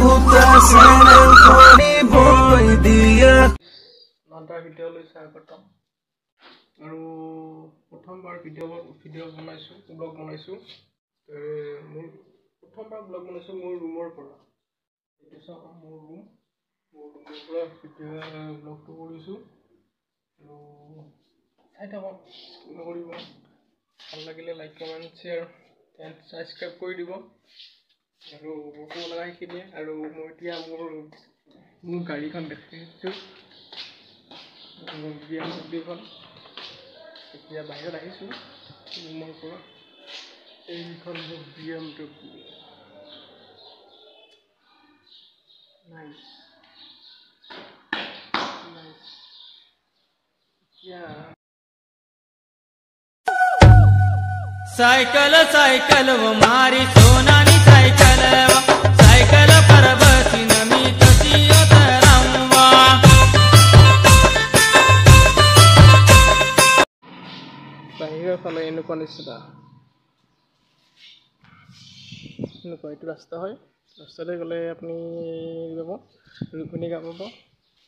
আৰু প্ৰথমবাৰ video video বনাইছোঁ ব্লগ বনাইছোঁ। মোৰ প্ৰথমবাৰ ব্লগ বনাইছোঁ মোৰ ৰুমৰ পৰা। এইটো চাওক মোৰ ৰুম। মোৰ ৰুমৰ পৰা ভিডিঅ' ব্লগটো কৰিছোঁ। আৰু চাই থাকক নকৰিব ভাল লাগিলে like comment share and subscribe কৰি দিব। আৰু মোক লগা সেইখিনিয়ে আৰু মই এতিয়া মোৰ মোৰ গাড়ীখন দেখিছোঁ মোৰ বিয়া ছবিখন এতিয়া বাহিৰত আহিছোঁ মোৰ পৰা। এইখন মোৰ B M W. Nice nice এতিয়া চাইকেল চাইকেল মাৰি চোনা এনেকুৱা নিচিনা। এনেকুৱা এইটো ৰাস্তা হয়। ৰাস্তাতে গ'লে আপুনি যাব ৰুক্মিণী গাঁও পাব।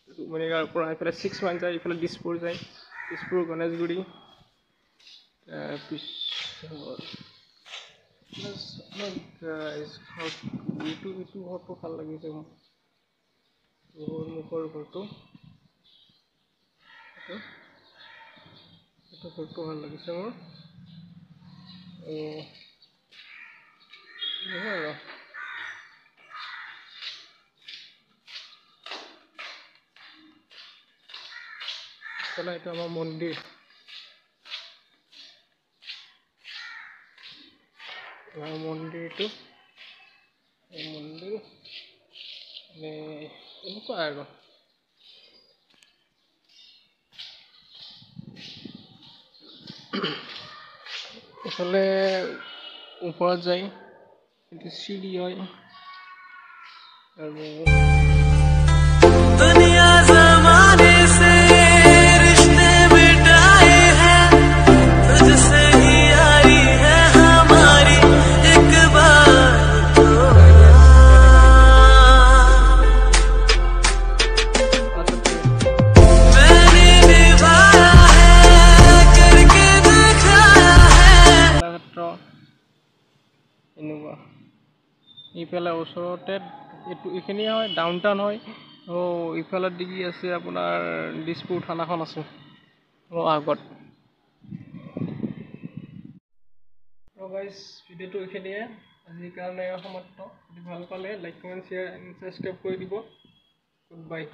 ৰুক্মিণী গাঁৱৰ পৰা এইফালে ছিক্স মাইল যায় এইফালে দিছপুৰ যায়। দিছপুৰ গণেশগুৰি। তাৰপিছত এইটো এইটো ঘৰটো ভাল লাগিছে মোক মুখৰ ঘৰটো। এইটো ঘৰটো ভাল লাগিছে মোৰ। আৰু সেয়াই আৰু ইফালে এইটো আমাৰ মন্দিৰ আমাৰ মন্দিৰটো এই মন্দিৰ মানে এনেকুৱা আৰু এইফালে ওপৰত যায় এইটো চিৰি হয়। আৰু এনেকুৱা। ইফালে ওচৰতে এইটো এইখিনি হয় ডাউন টাউন হয়। আৰু ইফালে ডিগি আছে আপোনাৰ দিছপুৰ থানাখন আছে। অলপ আগত। গাইজ ভিডিঅ'টো এইখিনিয়ে। আজিৰ কাৰণে সমাপ্ত। যদি ভাল পালে like comment share and subscribe কৰি দিব। Good bye